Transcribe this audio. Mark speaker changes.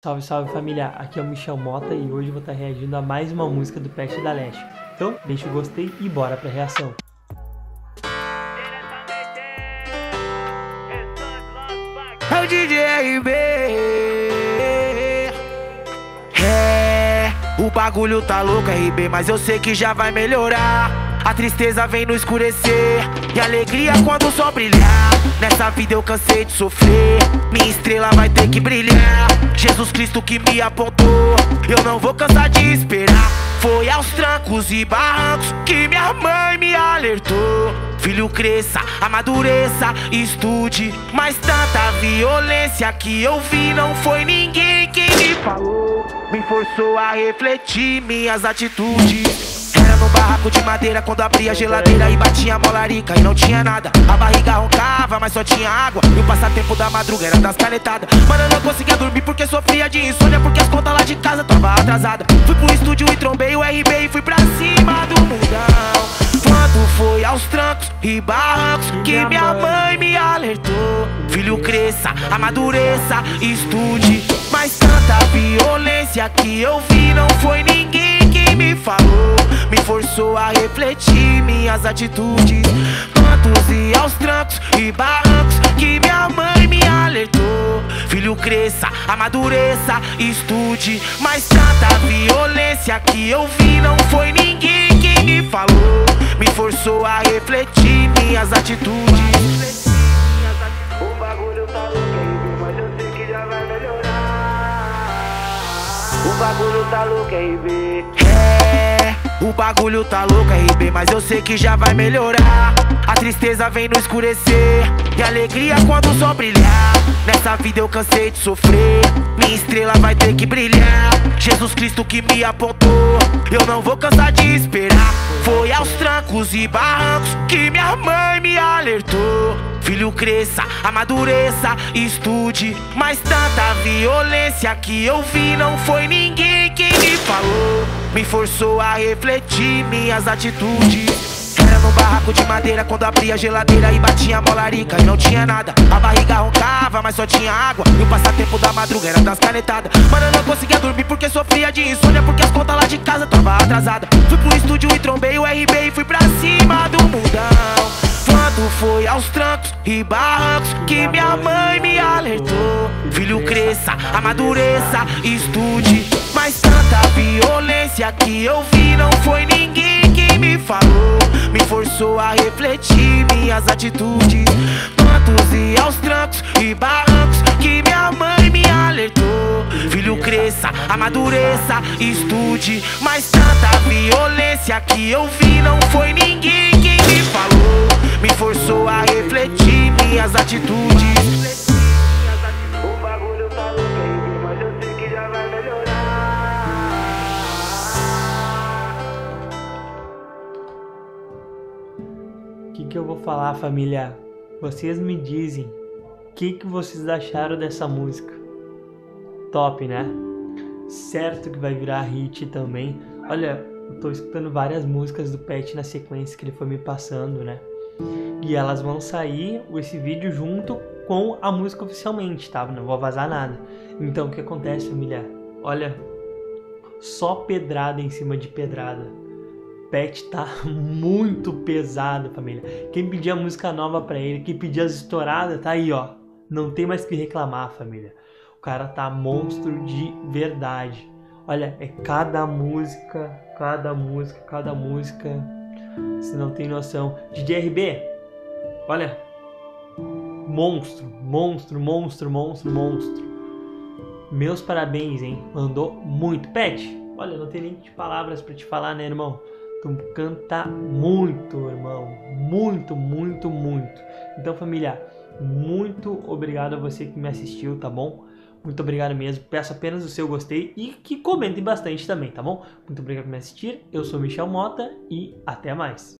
Speaker 1: Salve, salve família, aqui é o Michel Mota e hoje vou estar reagindo a mais uma música do Peste da Leste. Então, deixa o gostei e bora pra reação.
Speaker 2: É o DJ RB É, o bagulho tá louco RB, mas eu sei que já vai melhorar a tristeza vem no escurecer E alegria quando o sol brilhar. Nessa vida eu cansei de sofrer Minha estrela vai ter que brilhar. Jesus Cristo que me apontou Eu não vou cansar de esperar. Foi aos trancos e barrancos Que minha mãe me alertou. Filho cresça, amadureça, estude Mas tanta violência que eu vi Não foi ninguém quem me falou. Me forçou a refletir minhas atitudes barraco de madeira quando abria a geladeira e batia a molarica e não tinha nada. A barriga roncava, mas só tinha água. E o passatempo da madruga era das canetadas. Mano, eu não conseguia dormir porque sofria de insônia, porque as contas lá de casa tava atrasada. Fui pro estúdio e trombei o RB e fui pra cima do mundão. Quando foi aos trancos e barrancos que minha mãe me alertou. Filho, cresça, amadureça, estude. Mas tanta violência que eu vi não foi forçou a refletir minhas atitudes. Quantos e aos trancos e barrancos que minha mãe me alertou. Filho, cresça, amadureça, estude. Mas tanta violência que eu vi não foi ninguém que me falou. Me forçou a refletir minhas atitudes.
Speaker 3: O bagulho tá louco, mas eu sei que já vai melhorar.
Speaker 2: O bagulho tá louco. É. O bagulho tá louco, RB, mas eu sei que já vai melhorar. A tristeza vem no escurecer e alegria quando o sol brilhar. Nessa vida eu cansei de sofrer, minha estrela vai ter que brilhar. Jesus Cristo que me apontou, eu não vou cansar de esperar. Foi aos trancos e barrancos que minha mãe me alertou. Filho, cresça, amadureça, estude. Mas tanta violência que eu vi não foi ninguém quem me falou me forçou a refletir minhas atitudes. Era num barraco de madeira quando abria a geladeira e batia a molarica e não tinha nada. A barriga roncava, mas só tinha água. E o passatempo da madruga era das canetadas. Mano, eu não conseguia dormir porque sofria de insônia, porque as contas lá de casa tava atrasada. Fui pro estúdio e trombei o RB e fui pra cima do mundão. Quando foi aos trancos e barrancos que minha mãe me alertou. Filho, cresça, amadureça, estude. Mas tanta violência que eu vi não foi ninguém que me falou. Me forçou a refletir minhas atitudes. Quantos e aos trancos e barrancos que minha mãe me alertou. Filho cresça, amadureça, estude. Mas tanta violência que eu vi não foi ninguém que me falou Me forçou a refletir minhas atitudes
Speaker 1: que, que eu vou falar, família? Vocês me dizem o que, que vocês acharam dessa música. Top, né? Certo que vai virar hit também. Olha, eu tô escutando várias músicas do Pet na sequência que ele foi me passando, né? E elas vão sair esse vídeo junto com a música oficialmente, tá? Não vou vazar nada. Então o que acontece, família? Olha, só pedrada em cima de pedrada Pet tá muito pesado, família. Quem pedia música nova para ele, quem pedia as estouradas, tá aí, ó. Não tem mais que reclamar, família. O cara tá monstro de verdade. Olha, é cada música, cada música, cada música. Você não tem noção. DJ RB, olha. Monstro, monstro, monstro, monstro, monstro. Meus parabéns, hein? Mandou muito. Pet, olha, não tem nem palavras para te falar, né, irmão? Tu canta muito, irmão. Muito, muito, muito. Então, família, muito obrigado a você que me assistiu, tá bom? Muito obrigado mesmo. Peço apenas o seu gostei e que comentem bastante também, tá bom? Muito obrigado por me assistir. Eu sou Michel Mota e até mais.